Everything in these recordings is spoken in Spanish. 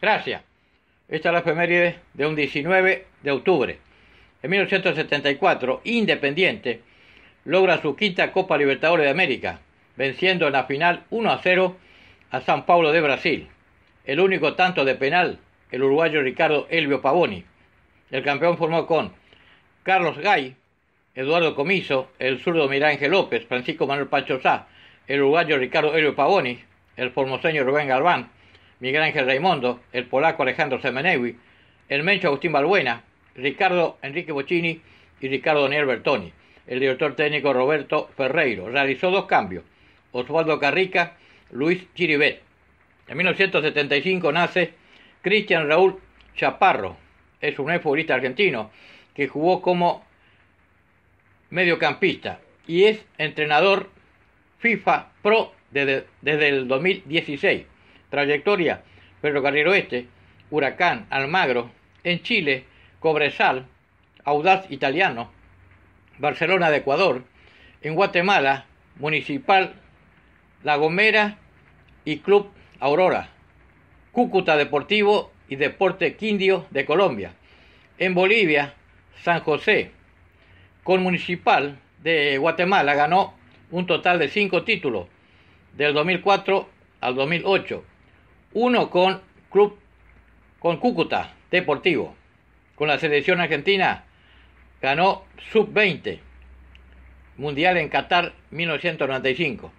Gracias. Esta es la efeméride de un 19 de octubre. En 1974, Independiente logra su quinta Copa Libertadores de América, venciendo en la final 1 a 0 a San Paulo de Brasil. El único tanto de penal, el uruguayo Ricardo Elvio Pavoni. El campeón formó con Carlos Gay, Eduardo Comiso, el zurdo Mirángel López, Francisco Manuel Pancho Sá, el uruguayo Ricardo Elvio Pavoni, el formoseño Rubén Galván, Miguel Ángel Raimundo, el polaco Alejandro Semenewi, el mencho Agustín Balbuena, Ricardo Enrique Bocini y Ricardo Daniel Bertoni. El director técnico Roberto Ferreiro realizó dos cambios. Osvaldo Carrica, Luis Chiribet. En 1975 nace Cristian Raúl Chaparro. Es un futbolista argentino que jugó como mediocampista y es entrenador FIFA Pro desde, desde el 2016. Trayectoria, Ferrocarril Oeste, Huracán, Almagro, en Chile, Cobresal, Audaz Italiano, Barcelona de Ecuador, en Guatemala, Municipal La Gomera y Club Aurora, Cúcuta Deportivo y Deporte Quindio de Colombia, en Bolivia, San José, con Municipal de Guatemala ganó un total de cinco títulos, del 2004 al 2008, uno con Club con Cúcuta Deportivo. Con la selección argentina ganó sub-20 Mundial en Qatar 1995.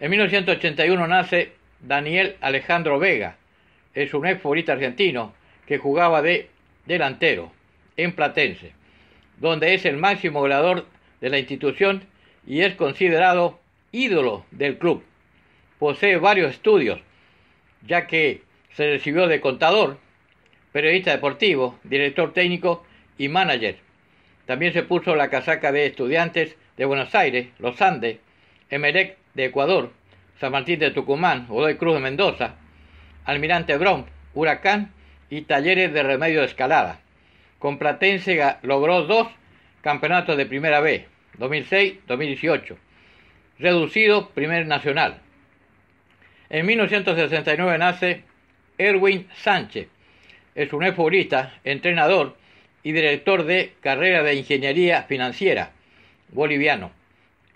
En 1981 nace Daniel Alejandro Vega. Es un ex futbolista argentino que jugaba de delantero en Platense, donde es el máximo goleador de la institución y es considerado ídolo del club. Posee varios estudios, ya que se recibió de contador, periodista deportivo, director técnico y manager. También se puso la casaca de estudiantes de Buenos Aires, Los Andes, Emelec de Ecuador, San Martín de Tucumán, Godoy Cruz de Mendoza, Almirante Brom, Huracán y Talleres de Remedio de Escalada. Con Platense logró dos campeonatos de Primera B, 2006-2018, reducido Primer Nacional. En 1969 nace Erwin Sánchez, es un futbolista, entrenador y director de carrera de ingeniería financiera boliviano.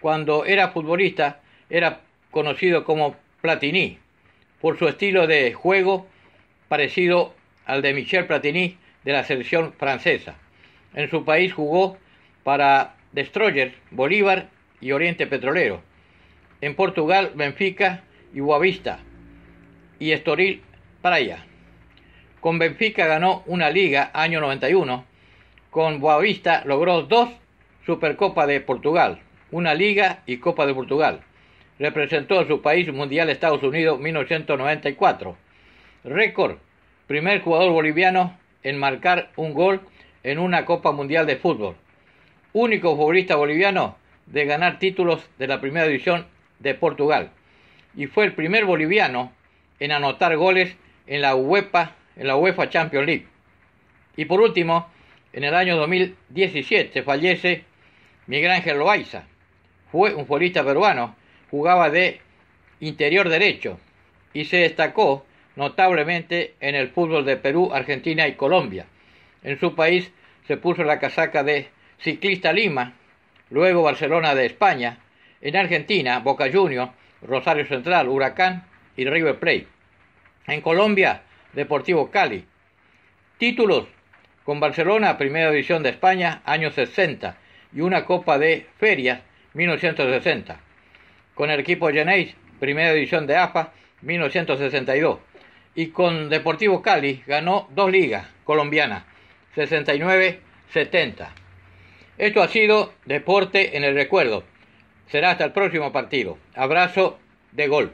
Cuando era futbolista era conocido como Platini por su estilo de juego parecido al de Michel Platini de la selección francesa. En su país jugó para Destroyer, Bolívar y Oriente Petrolero. En Portugal, Benfica y Boavista. Y Estoril Praia. Con Benfica ganó una liga año 91. Con Boavista logró dos Supercopa de Portugal, una liga y Copa de Portugal. Representó a su país Mundial Estados Unidos 1994. Récord, primer jugador boliviano en marcar un gol en una Copa Mundial de Fútbol único futbolista boliviano de ganar títulos de la primera división de Portugal y fue el primer boliviano en anotar goles en la UEFA, en la UEFA Champions League. Y por último, en el año 2017 fallece Miguel Ángel Loaiza. Fue un futbolista peruano, jugaba de interior derecho y se destacó notablemente en el fútbol de Perú, Argentina y Colombia. En su país se puso la casaca de Ciclista Lima, luego Barcelona de España, en Argentina, Boca Juniors, Rosario Central, Huracán y River Plate. En Colombia, Deportivo Cali. Títulos con Barcelona, Primera División de España, años 60, y una Copa de Ferias, 1960. Con el equipo Genéis, Primera División de AFA, 1962. Y con Deportivo Cali ganó dos ligas colombianas, 69-70. Esto ha sido Deporte en el Recuerdo. Será hasta el próximo partido. Abrazo de gol.